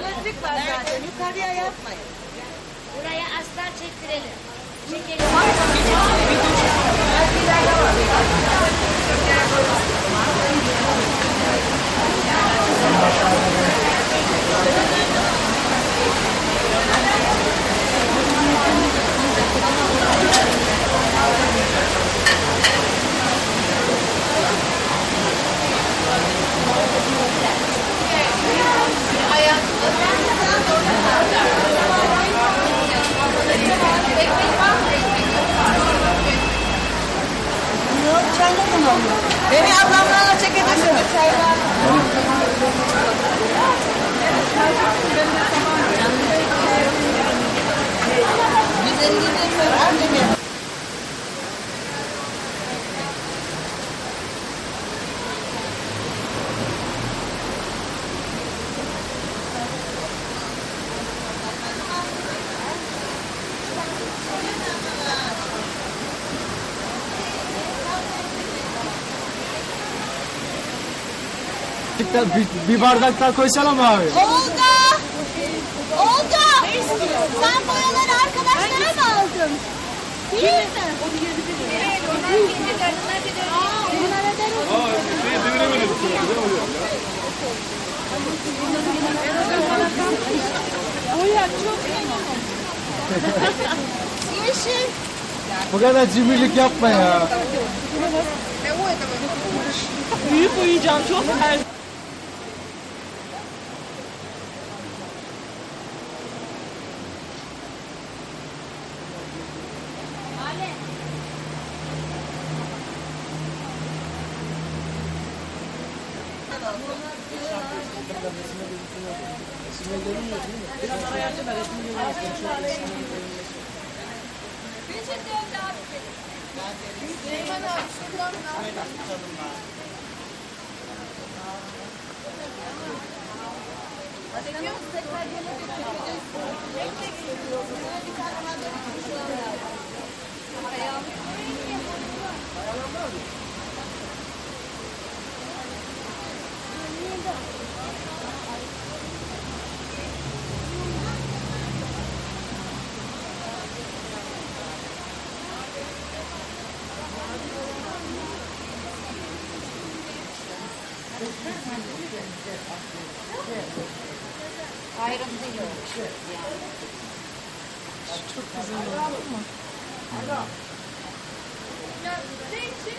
Elektrik var zaten, yukarıya yapmayın. Buraya aslan çektirelim. Çekelim. Beni ablamlarla çekebilirsiniz. Güzelliğini annem Bir, bir bardak daha koysana mı abi? Olga! Olga! Sen boyaları arkadaşlara mı aldın? Değil mi? Onlar bir de bunlara deriz. Yeşil. Bu kadar cimrilik yapma ya. Büyük uyuyacağım çok Resimde görünmüyor değil mi? Biraz araya açın da resimde görünmez. Reçet dövdü abi seni. Süleyman abi şuradan da. Şöyle tutalım bari. Hatırlıyor musun? Tekrar gelince çekeceğiz. Tek tek çekiyoruz. Bir tane haber konuşalım. Ayağımı koyayım diye konuşuyor. Ayağımı mı? Ayrıntı yok. Yani. Çok. Ya ne için?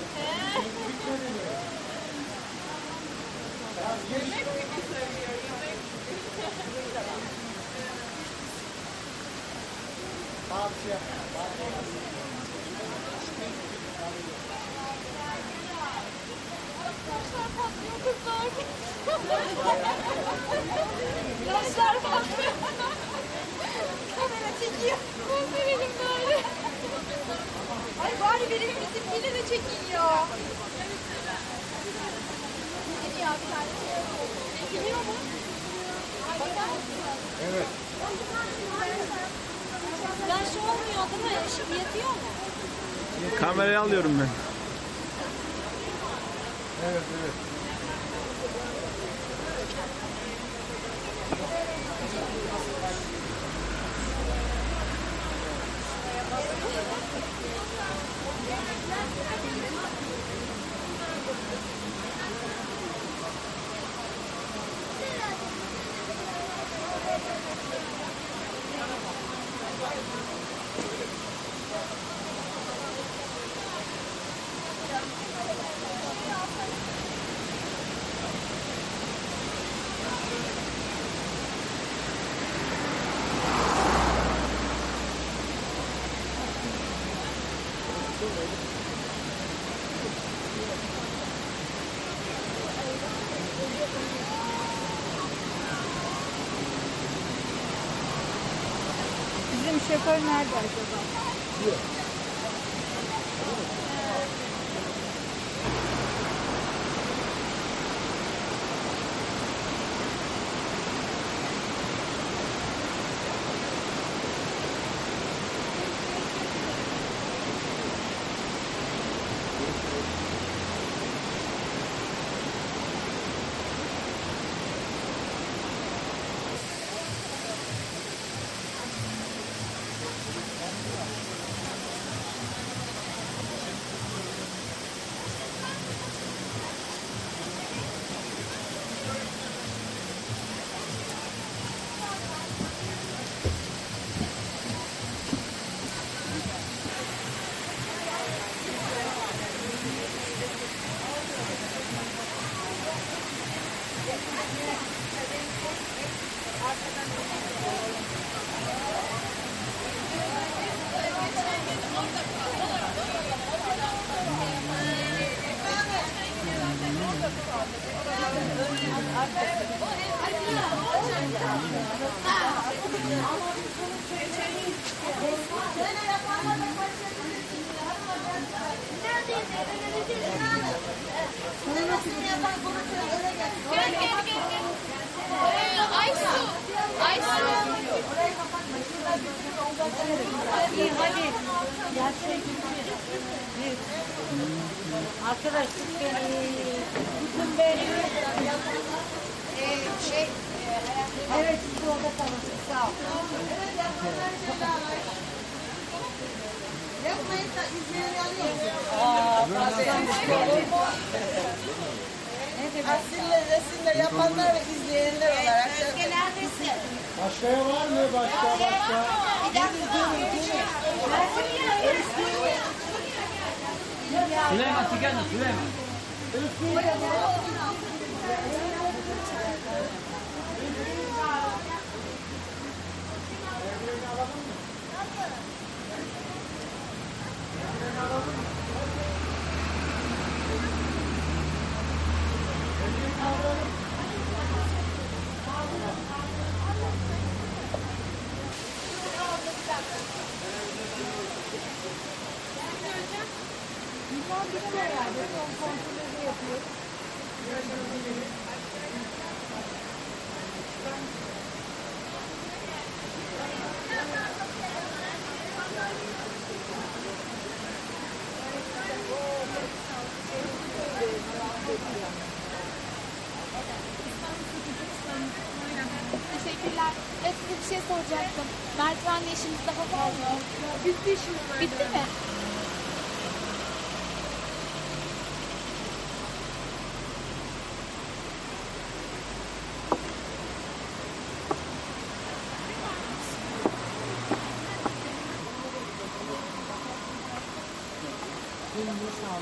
her Yaşlar patlıyor. Kamera çekiyor. Verelim bari bari verelim bizimkiyle de çekin ya. Nedir ya bir tane şey mu? Evet. Ben şu olmuyor değil mi? Işık yetiyor mu? Kamerayı alıyorum ben. Evet evet. Gracias. tornadoes. Şey, evet siz orada kalın. Sağ ol. Yapmayın da izleyen alıyorsun. Asille resimle yapanlar ve izleyenler olarak. Özge neredesin? Başkaya var mı? Başka başka? Bir dakika. Süleyman çıkar mı Süleyman? Teşekkürler. Ya size bir şey soracaktım. Merdivenle işimiz daha fazla. Bitti işimiz. Bitti mi?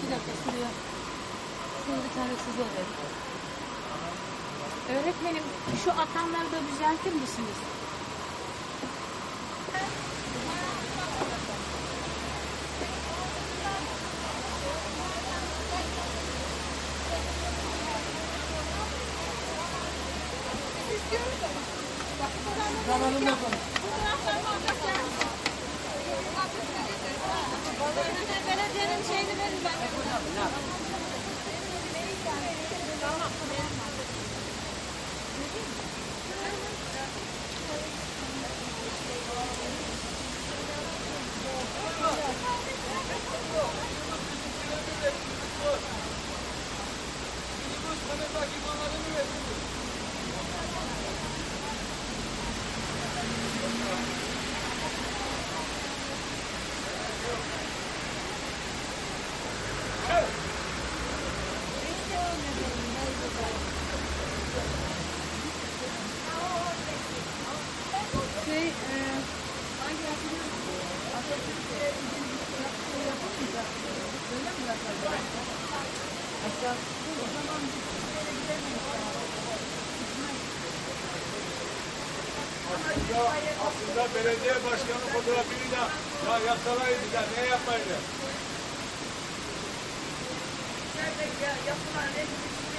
Bir dakika şuraya. Şuraya bir tane çizi alayım. Öğretmenim şu atanları da düzeltir misiniz? Belediyenin belediye başkanı fotoğrafını da ya yapsalaydı da ne yapmaydı?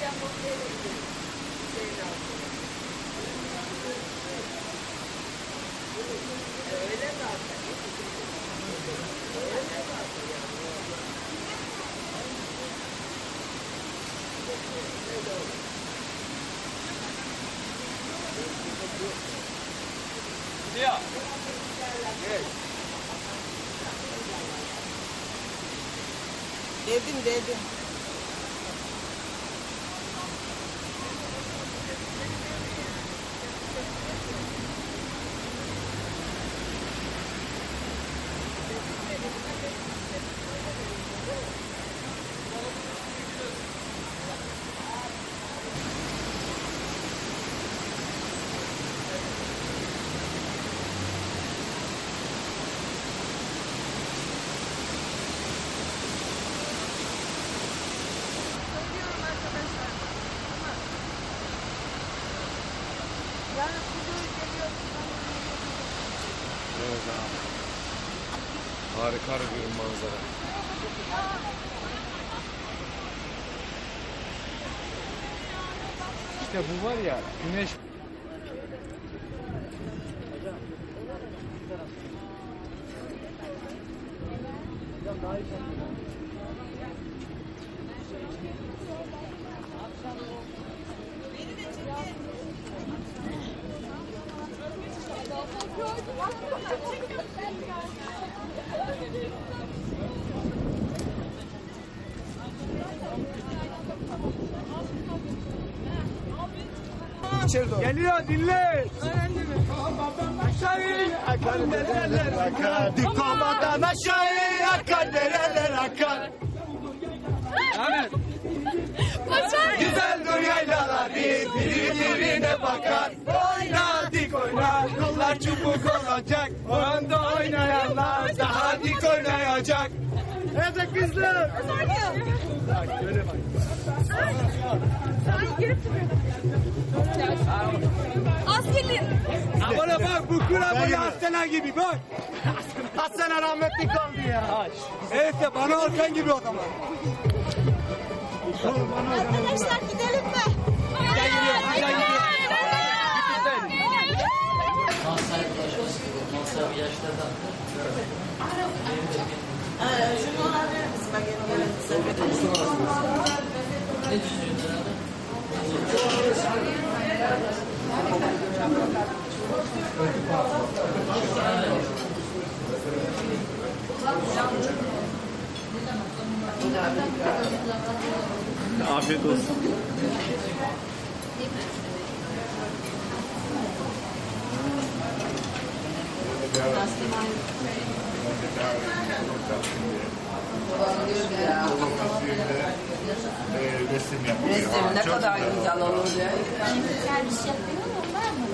Siyah. Devin, Devin. Geliyor dinle. Aşağı akar dereler akar. Dikomadan aşağı akar dereler akar. Evet. Güzeldir yaylalar birbirine bakar. Oyna dik oyna kollar çubuk olacak. Oranda oynayanlar daha dik oynayacak. Evet kızlar. Bak şöyle bak. Bana bak bu kura bu Hastana gibi bak. Hastana rahmetli kaldı ya. Evet de bana Orkan gibi o zaman. Arkadaşlar gidelim mi? Gel gidiyor, gel gidiyor. Şunu alabilir misin? Bak yeni Afiyet olsun. resim. Resim ne kadar güzel olur ya. Servis yapıyor onlar mı?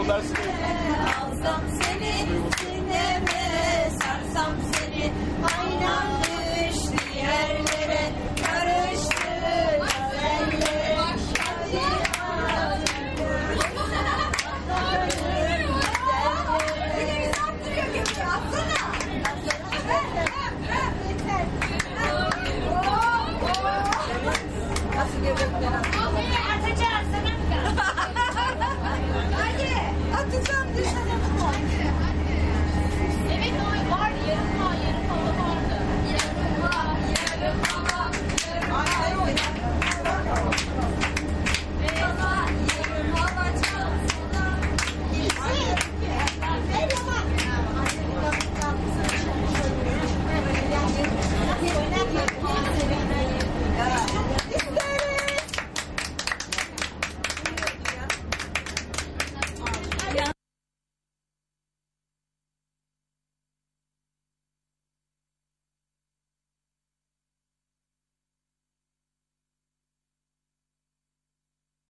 Onlar Alsam seni sineme